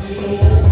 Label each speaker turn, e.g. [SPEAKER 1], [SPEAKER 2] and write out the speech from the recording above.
[SPEAKER 1] Please.